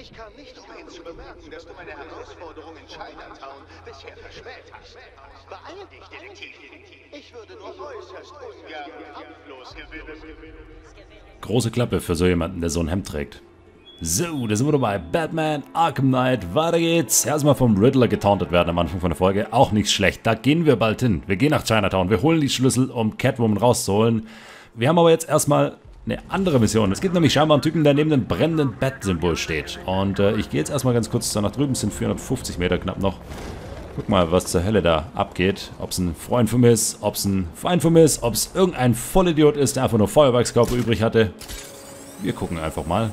Ich kam nicht, um Ihnen zu bemerken, dass du meine Herausforderung in Chinatown bisher verschmäht hast. Beeil dich, Detektiv. Ich würde nur äußerst ungern kampflos gewinnen. Große Klappe für so jemanden, der so ein Hemd trägt. So, da sind wir dabei. Batman, Arkham Knight, weiter geht's. Erstmal vom Riddler getauntet werden am Anfang von der Folge. Auch nicht schlecht. Da gehen wir bald hin. Wir gehen nach Chinatown. Wir holen die Schlüssel, um Catwoman rauszuholen. Wir haben aber jetzt erstmal eine andere Mission. Es gibt nämlich scheinbar einen Typen, der neben dem brennenden Bat-Symbol steht. Und äh, ich gehe jetzt erstmal ganz kurz da nach drüben. Es sind 450 Meter knapp noch. Guck mal, was zur Hölle da abgeht. Ob es ein Freund von mir ist, ob es ein Feind von mir ist, ob es irgendein Vollidiot ist, der einfach nur Feuerwerkskörper übrig hatte. Wir gucken einfach mal.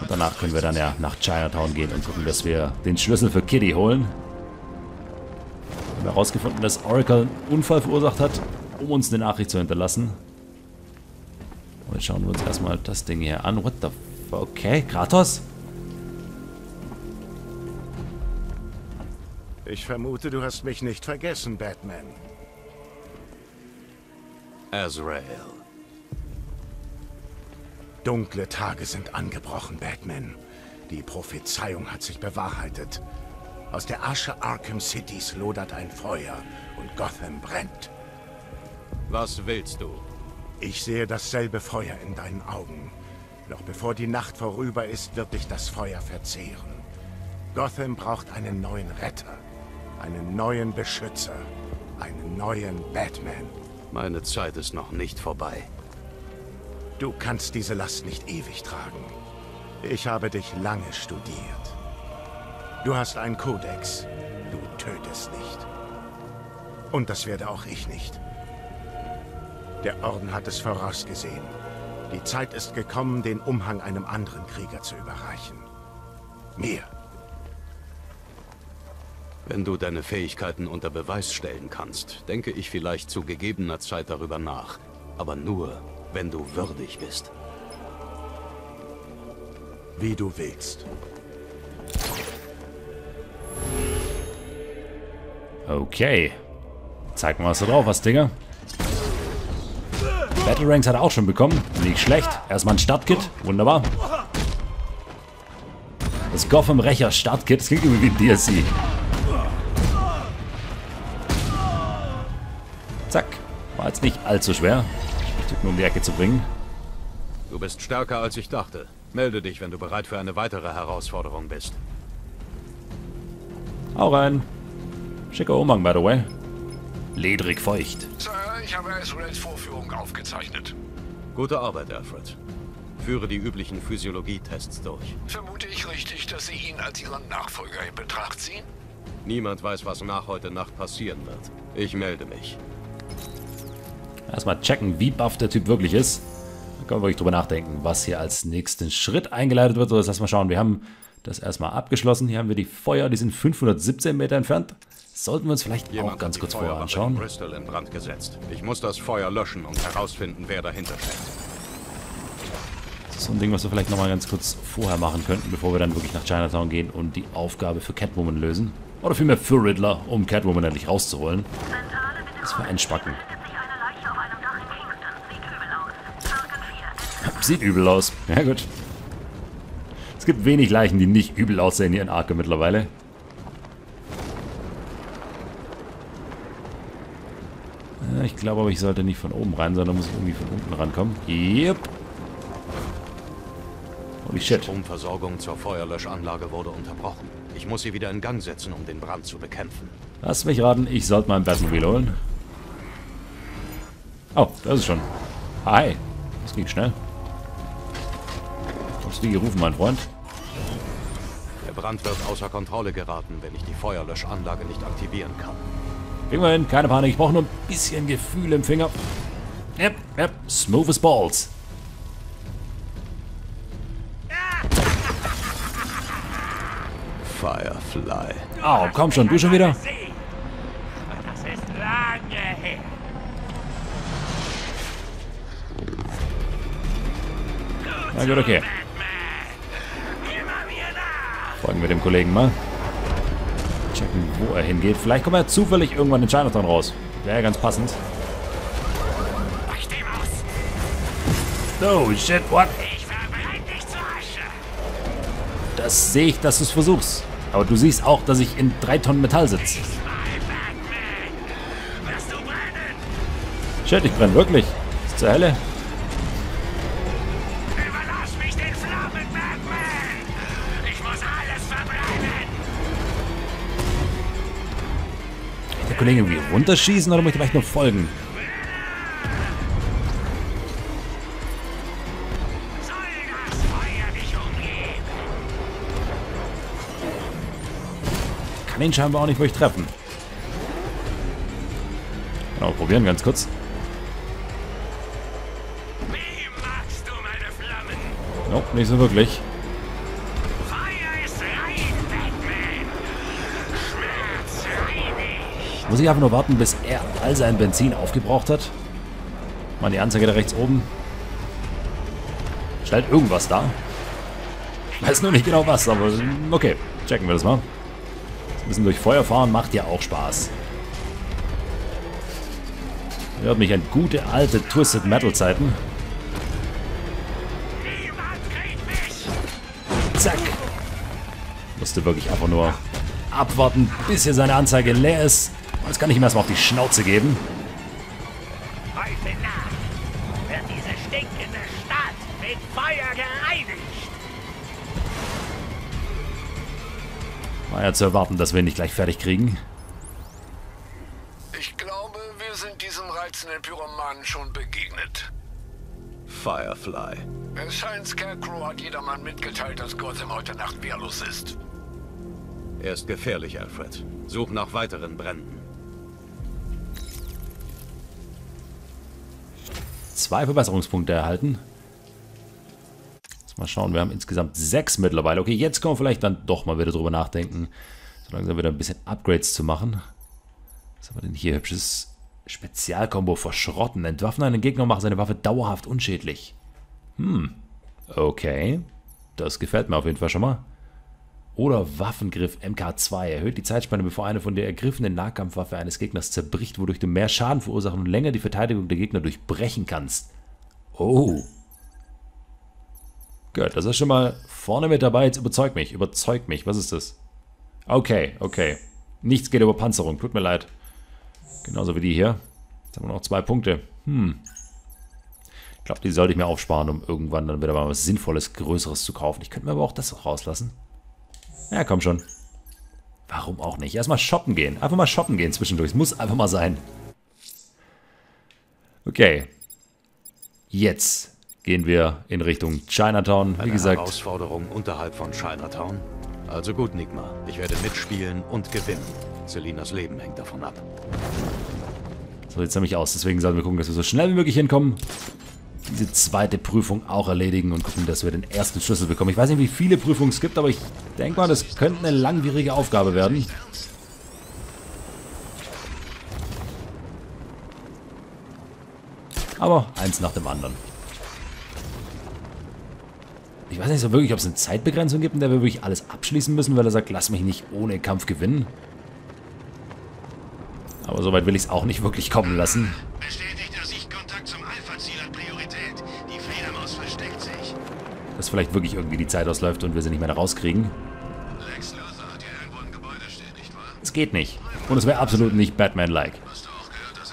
Und danach können wir dann ja nach Chinatown gehen und gucken, dass wir den Schlüssel für Kitty holen. Wir haben herausgefunden, dass Oracle einen Unfall verursacht hat, um uns eine Nachricht zu hinterlassen. Und jetzt schauen wir uns erstmal das Ding hier an. What the f... Okay, Kratos? Ich vermute, du hast mich nicht vergessen, Batman. Azrael. Dunkle Tage sind angebrochen, Batman. Die Prophezeiung hat sich bewahrheitet. Aus der Asche Arkham Cities lodert ein Feuer und Gotham brennt. Was willst du? Ich sehe dasselbe Feuer in deinen Augen. Doch bevor die Nacht vorüber ist, wird dich das Feuer verzehren. Gotham braucht einen neuen Retter, einen neuen Beschützer, einen neuen Batman. Meine Zeit ist noch nicht vorbei. Du kannst diese Last nicht ewig tragen. Ich habe dich lange studiert. Du hast einen Kodex. Du tötest nicht. Und das werde auch ich nicht. Der Orden hat es vorausgesehen. Die Zeit ist gekommen, den Umhang einem anderen Krieger zu überreichen. Mir. Wenn du deine Fähigkeiten unter Beweis stellen kannst, denke ich vielleicht zu gegebener Zeit darüber nach. Aber nur, wenn du würdig bist. Wie du willst. Okay. Zeig mal, was du drauf hast, Digga. Battle Ranks hat er auch schon bekommen. Nicht schlecht. Erstmal ein Startkit. Wunderbar. Das Gotham Rächer Startkit. Das klingt irgendwie wie ein DLC. Zack. War jetzt nicht allzu schwer. Den Typen um die Ecke zu bringen. Du bist stärker als ich dachte. Melde dich, wenn du bereit für eine weitere Herausforderung bist. Hau rein. Schicker Umhang, by the way. Ledrig feucht. Sir, ich habe Azraels Vorführung aufgezeichnet. Gute Arbeit, Alfred. Führe die üblichen Physiologietests durch. Vermute ich richtig, dass Sie ihn als Ihren Nachfolger in Betracht ziehen? Niemand weiß, was nach heute Nacht passieren wird. Ich melde mich. Erstmal checken, wie buff der Typ wirklich ist. Dann können wir wirklich drüber nachdenken, was hier als nächsten Schritt eingeleitet wird. So, jetzt lass mal schauen. Wir haben das erstmal abgeschlossen. Hier haben wir die Feuer, die sind 517 Meter entfernt. Sollten wir uns vielleicht Jemand auch ganz kurz vorher anschauen. Bristol in Brand gesetzt. Ich muss das Feuer löschen und herausfinden, wer dahinter steckt. Das ist so ein Ding, was wir vielleicht nochmal ganz kurz vorher machen könnten, bevor wir dann wirklich nach Chinatown gehen und die Aufgabe für Catwoman lösen. Oder vielmehr für Riddler, um Catwoman endlich rauszuholen. Das war ein Spacken. Sieht übel aus. Ja gut. Es gibt wenig Leichen, die nicht übel aussehen hier in Arkham mittlerweile. Ja, Ich glaube aber, ich sollte nicht von oben rein, sondern muss ich irgendwie von unten rankommen. Yep. Holy shit. Stromversorgung zur Feuerlöschanlage wurde unterbrochen. Ich muss sie wieder in Gang setzen, um den Brand zu bekämpfen. Lass mich raten, ich sollte mein Batmobile holen. Oh, das ist schon. Hi. Das ging schnell. Kommst du gerufen, mein Freund? Der Brand wird außer Kontrolle geraten, wenn ich die Feuerlöschanlage nicht aktivieren kann. Kriegen wir hin, keine Panik. Ich brauche nur ein bisschen Gefühl im Finger. Yep, yep. Smooth as balls. Firefly. Oh, komm schon, du schon wieder? Das ist lange her. Na gut, okay. Folgen wir dem Kollegen mal. Checken, wo er hingeht. Vielleicht kommt er zufällig irgendwann in Chinatown raus. Wäre ganz passend. Oh, shit, what? Ich verbrenne dich Das sehe ich, dass du es versuchst. Aber du siehst auch, dass ich in drei Tonnen Metall sitze. Shit, ich brenne wirklich. Ist zur Hölle. Der Kollege irgendwie runterschießen oder möchte ich nur folgen? Kann ihn scheinbar auch nicht wirklich treffen. Genau, probieren ganz kurz. Nope, nicht so wirklich. Muss ich einfach nur warten, bis er all sein Benzin aufgebraucht hat? Mal die Anzeige da rechts oben. Stellt irgendwas da. Weiß nur nicht genau was, aber okay. Checken wir das mal. Ein bisschen durch Feuer fahren macht ja auch Spaß. Hört mich an gute alte Twisted Metal Zeiten. Zack. Musste wirklich einfach nur abwarten, bis hier seine Anzeige leer ist. Jetzt kann ich ihm erstmal auf die Schnauze geben. Heute Nacht wird diese stinkende Stadt mit Feuer gereinigt! War ja zu erwarten, dass wir ihn nicht gleich fertig kriegen. Ich glaube, wir sind diesem reizenden Pyromanen schon begegnet. Firefly. Es scheint, Scarecrow hat jedermann mitgeteilt, dass Gotham heute Nacht wehrlos ist. Er ist gefährlich, Alfred. Such nach weiteren Bränden. Zwei Verbesserungspunkte erhalten. Jetzt mal schauen, wir haben insgesamt sechs mittlerweile. Okay, jetzt können wir vielleicht dann doch mal wieder drüber nachdenken, so langsam wieder ein bisschen Upgrades zu machen. Was haben wir denn hier? Hübsches Spezialkombo verschrotten. Entwaffnen einen Gegner und machen seine Waffe dauerhaft unschädlich. Hm, okay. Das gefällt mir auf jeden Fall schon mal. Oder Waffengriff MK2 erhöht die Zeitspanne, bevor eine von der ergriffenen Nahkampfwaffe eines Gegners zerbricht, wodurch du mehr Schaden verursachen und länger die Verteidigung der Gegner durchbrechen kannst. Oh. Gut, das ist schon mal vorne mit dabei. Jetzt überzeugt mich, überzeugt mich. Was ist das? Okay, okay. Nichts geht über Panzerung, tut mir leid. Genauso wie die hier. Jetzt haben wir noch zwei Punkte. Hm. Ich glaube, die sollte ich mir aufsparen, um irgendwann dann wieder mal was Sinnvolles, Größeres zu kaufen. Ich könnte mir aber auch das rauslassen. Ja, komm schon. Warum auch nicht? Erstmal shoppen gehen. Einfach mal shoppen gehen zwischendurch. Es muss einfach mal sein. Okay. Jetzt gehen wir in Richtung Chinatown. Wie Eine gesagt, Herausforderung unterhalb von Chinatown. Also gut, Nigma. Ich werde mitspielen und gewinnen. Selinas Leben hängt davon ab. so sieht es nämlich aus. Deswegen sollten wir gucken, dass wir so schnell wie möglich hinkommen. Diese zweite Prüfung auch erledigen und gucken, dass wir den ersten Schlüssel bekommen. Ich weiß nicht, wie viele Prüfungen es gibt, aber ich denke mal, das könnte eine langwierige Aufgabe werden. Aber eins nach dem anderen. Ich weiß nicht so wirklich, ob es eine Zeitbegrenzung gibt, in der wir wirklich alles abschließen müssen, weil er sagt, lass mich nicht ohne Kampf gewinnen. Aber soweit will ich es auch nicht wirklich kommen lassen. Bestätigter Priorität. Die Fledermaus versteckt sich. Dass vielleicht wirklich irgendwie die Zeit ausläuft und wir sie nicht mehr rauskriegen. Lex Luthor hat hier irgendwo ein Gebäude stehen, nicht wahr? Es geht nicht. Und es wäre absolut nicht Batman-like. Hast du auch gehört, dass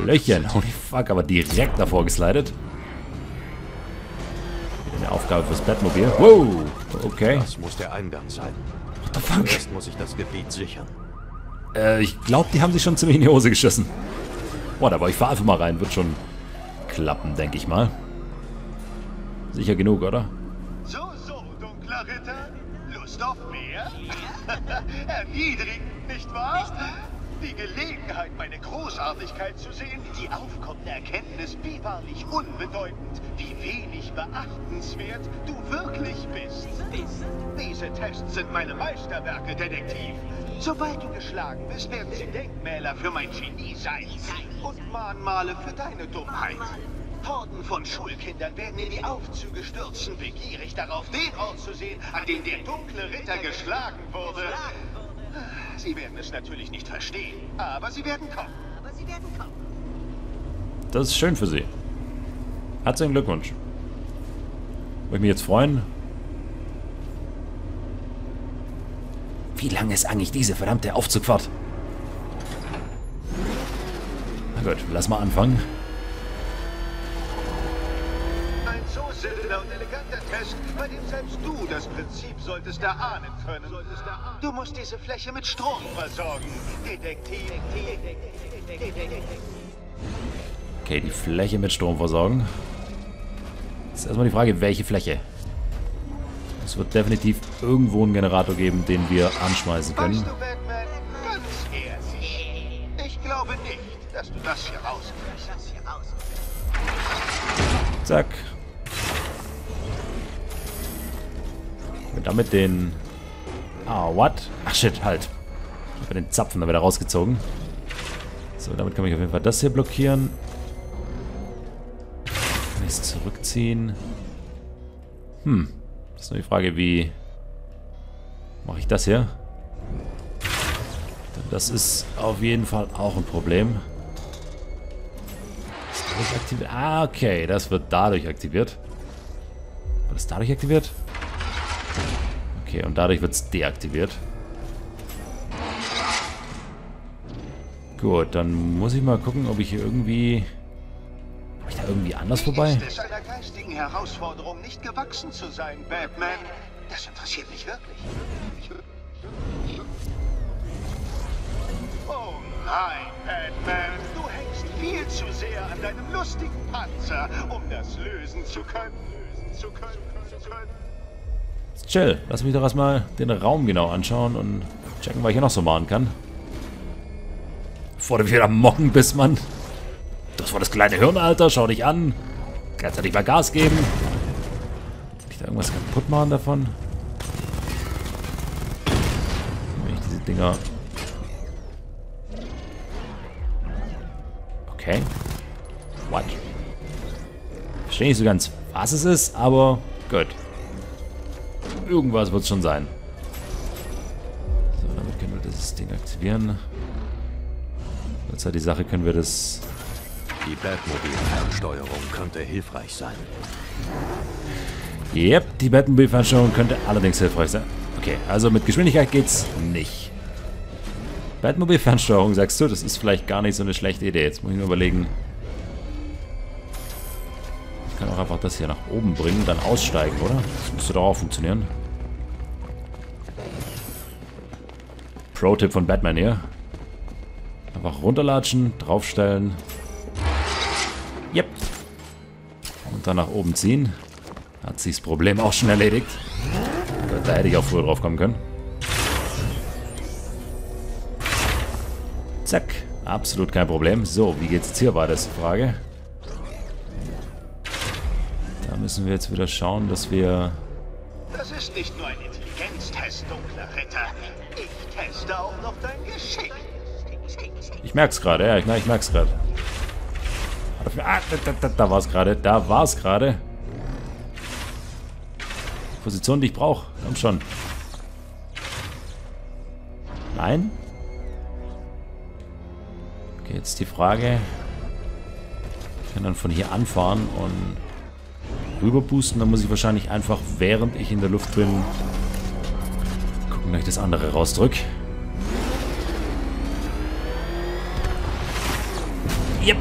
Hallöchen. Holy fuck, aber direkt davor geslidet. Wieder eine Aufgabe fürs Batmobil. Wow. Okay. Das muss der Eingang sein. What the fuck? Zuerst muss ich das Gebiet sichern. Äh, ich glaube, die haben sich schon ziemlich in die Hose geschissen. Boah, aber ich fahr einfach mal rein. Wird schon klappen, denke ich mal. Sicher genug, oder? So, so, dunkler Ritter. Lust auf mehr? Erniedrigend, nicht wahr? Die Gelegenheit, meine Großartigkeit zu sehen, die aufkommende Erkenntnis, wie wahrlich unbedeutend, wie wenig beachtenswert du wirklich bist. Diese Tests sind meine Meisterwerke, Detektiv. Sobald du geschlagen bist, werden sie Denkmäler für mein Genie sein und Mahnmale für deine Dummheit. Horden von Schulkindern werden in die Aufzüge stürzen, begierig darauf, den Ort zu sehen, an dem der dunkle Ritter geschlagen wurde. Sie werden es natürlich nicht verstehen, aber sie werden kommen. Das ist schön für sie. Herzlichen Glückwunsch. Würde ich mich jetzt freuen. Wie lange ist eigentlich diese verdammte Aufzugfahrt? Na gut, lass mal anfangen. Test, bei dem selbst du das Prinzip solltest erahnen können. Du musst diese Fläche mit Strom versorgen. Detektiv. Okay, die Fläche mit Strom versorgen. Jetzt ist erstmal die Frage, welche Fläche? Es wird definitiv irgendwo einen Generator geben, den wir anschmeißen können. Weißt du, Batman, ganz ehrlich, ich glaube nicht, dass du das hier rauskriegst. Zack. Damit den... Ah, what? Ach shit, halt. Ich habe den Zapfen da wieder rausgezogen. So, damit kann ich auf jeden Fall das hier blockieren. Kann ich es zurückziehen? Hm. Das ist nur die Frage, wie... Mache ich das hier? Das ist auf jeden Fall auch ein Problem. Ist dadurch aktiviert? Ah, okay. Das wird dadurch aktiviert. Wird das dadurch aktiviert? Okay, und dadurch wird es deaktiviert. Gut, dann muss ich mal gucken, ob ich hier irgendwie... Ob ich da irgendwie anders vorbei? Es einer geistigen Herausforderung nicht gewachsen zu sein, Batman? Das interessiert mich wirklich. Oh nein, Batman. Du hängst viel zu sehr an deinem lustigen Panzer, um das lösen zu können. Lösen zu können, zu können. Chill, lass mich doch erstmal den Raum genau anschauen und checken, was ich hier noch so machen kann. Bevor du wieder mocken bist, Mann. Das war das kleine Hirn, Alter. Schau dich an. Kannst du nicht mal Gas geben? Kann ich da irgendwas kaputt machen davon? Wenn ich diese Dinger... Okay. What? Verstehe nicht so ganz, was es ist, aber gut. Irgendwas wird es schon sein. So, damit können wir das Ding aktivieren. Hat die Sache, können wir das... Die Batmobil-Fernsteuerung könnte hilfreich sein. Yep, die Batmobil-Fernsteuerung könnte allerdings hilfreich sein. Okay, also mit Geschwindigkeit geht's nicht. Batmobil-Fernsteuerung, sagst du? Das ist vielleicht gar nicht so eine schlechte Idee. Jetzt muss ich nur überlegen. Auch einfach das hier nach oben bringen, dann aussteigen, oder? Das müsste doch auch funktionieren. Pro-Tipp von Batman hier. Einfach runterlatschen, draufstellen. Yep. Und dann nach oben ziehen. Hat sich das Problem auch schon erledigt. Da hätte ich auch früher drauf kommen können. Zack. Absolut kein Problem. So, wie geht's jetzt hier weiter, ist die Frage. Müssen wir jetzt wieder schauen, dass wir... Das ist nicht nur ein Intelligenztest, dunkler Ritter. Ich teste auch noch dein Geschick. Ich merk's gerade, ja, ich, ich merk's gerade. Ah, da, da, da, war's gerade, da war's gerade. Position, die ich brauche. Komm schon. Nein? Okay, jetzt die Frage. Ich kann dann von hier anfahren und rüber boosten. Dann muss ich wahrscheinlich einfach, während ich in der Luft bin, gucken, dass ich das andere rausdrück. Yep.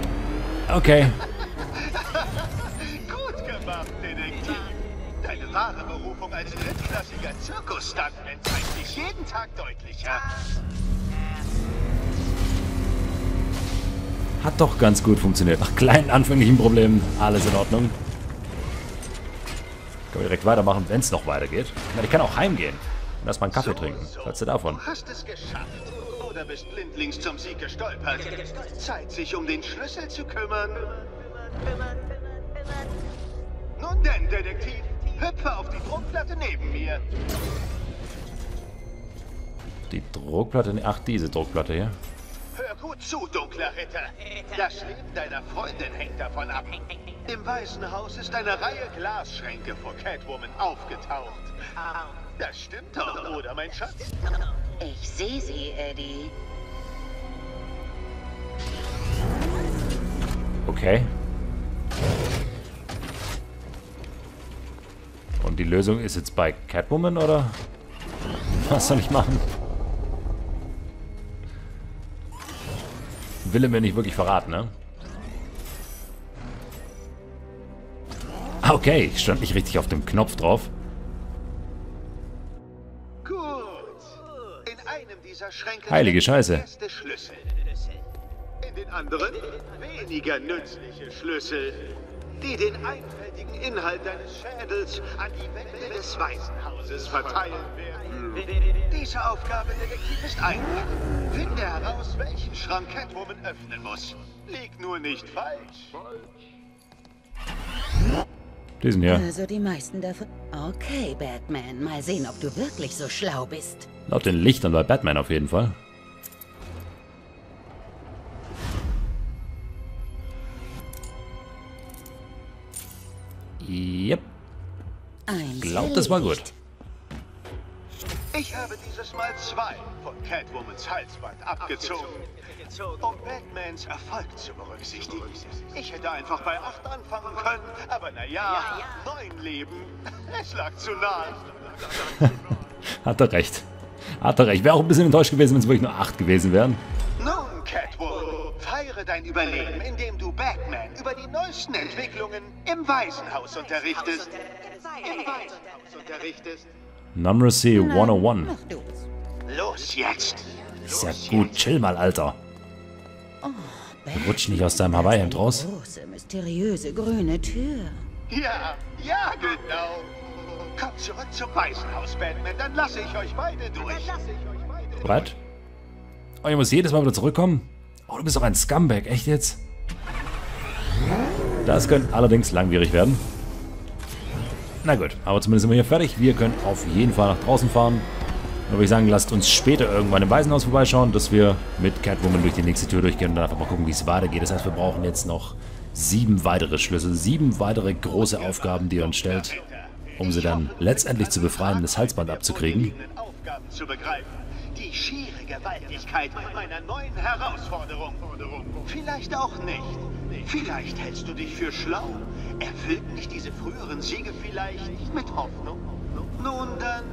Okay. Gut gemacht, Detektiv. Deine wahre Berufung als drittklassiger Zirkusstuntman zeigt sich jeden Tag deutlicher. Hat doch ganz gut funktioniert. Nach kleinen anfänglichen Problemen. Alles in Ordnung. Können wir direkt weitermachen, wenn es noch weitergeht. Ich, meine, ich kann auch heimgehen. Und erstmal einen Kaffee trinken. Was hältst du davon? Du hast es geschafft. Oder bist blindlings zum Sieg gestolpert. Zeit, sich um den Schlüssel zu kümmern. Nun denn, Detektiv, hüpfe auf die Druckplatte neben mir. Die Druckplatte. Ach, diese Druckplatte hier. Gut Wozu, dunkler Ritter? Das Leben deiner Freundin hängt davon ab. Im Weißen Haus ist eine Reihe Glasschränke vor Catwoman aufgetaucht. Das stimmt doch, oder, mein Schatz? Ich sehe sie, Eddie. Okay. Und die Lösung ist jetzt bei Catwoman, oder? Was soll ich machen? Will er mir nicht wirklich verraten, ne? Ah, okay. Ich stand nicht richtig auf dem Knopf drauf. Gut. In einem dieser Schränke Heilige Scheiße. In den anderen weniger nützliche Schlüssel, die den einfältigen Inhalt deines Schädels an die Wände des Waisenhauses verteilen werden. Diese Aufgabe, Detektiv, ist einfach. Finde heraus, welchen Schrank Catwoman öffnen muss. Lieg nur nicht falsch. Diesen hier. Also die meisten davon. Okay, Batman. Mal sehen, ob du wirklich so schlau bist. Laut den Lichtern bei Batman auf jeden Fall. Yep. Ein Glaub, das war gut. Ich habe dieses Mal zwei von Catwomans Halsband abgezogen, um Batmans Erfolg zu berücksichtigen. Ich hätte einfach bei acht anfangen können, aber naja, neun Leben, es lag zu nahe. Hat er recht. Hat er recht. Wäre auch ein bisschen enttäuscht gewesen, wenn es wirklich nur 8 gewesen wären. Dein Überleben, indem du Batman über die neuesten Entwicklungen im Waisenhaus unterrichtest. Im Waisenhaus unterrichtest. Numeracy 101. Mach du's. Los jetzt! Ist ja gut. Chill mal, Alter. Batman. Rutsch nicht aus deinem Hawaii-Hemd raus. Große, mysteriöse grüne Tür. Ja, ja, genau. Kommt zurück zum Waisenhaus, Batman, dann lasse ich euch beide durch. Bereit? Oh, ich muss jedes Mal wieder zurückkommen? Oh, du bist doch ein Scumbag. Echt jetzt? Das könnte allerdings langwierig werden. Na gut, aber zumindest sind wir hier fertig. Wir können auf jeden Fall nach draußen fahren. Dann würde ich sagen, lasst uns später irgendwann im Waisenhaus vorbeischauen, dass wir mit Catwoman durch die nächste Tür durchgehen und dann einfach mal gucken, wie es weitergeht. Das heißt, wir brauchen jetzt noch sieben weitere Schlüssel, sieben weitere große Aufgaben, die er uns stellt, um sie dann letztendlich zu befreien, das Halsband abzukriegen. Aufgaben zu begreifen. Die schiere Gewaltigkeit meiner neuen Herausforderung. Vielleicht auch nicht. Vielleicht hältst du dich für schlau. Erfüllten dich diese früheren Siege vielleicht mit Hoffnung? Nun dann,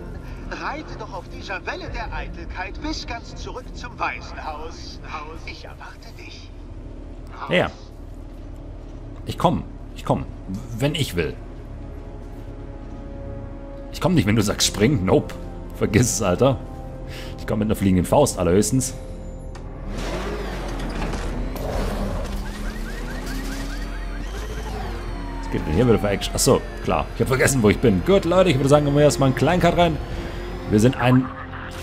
reite doch auf dieser Welle der Eitelkeit bis ganz zurück zum Waisenhaus. Ich erwarte dich. Ja. Ich komm. Ich komm. Wenn ich will. Ich komm nicht, wenn du sagst spring. Nope. Vergiss es, Alter. Ich komme mit einer fliegenden Faust, allerhöchstens. Was geht denn hier wieder für Action? Achso, klar. Ich habe vergessen, wo ich bin. Gut, Leute, ich würde sagen, wir erstmal einen kleinen Cut rein. Wir sind ein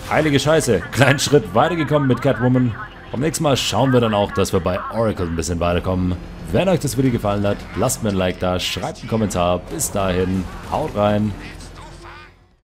heilige Scheiße. Kleinen Schritt weitergekommen mit Catwoman. Beim nächsten Mal schauen wir dann auch, dass wir bei Oracle ein bisschen weiterkommen. Wenn euch das Video gefallen hat, lasst mir ein Like da, schreibt einen Kommentar. Bis dahin, haut rein.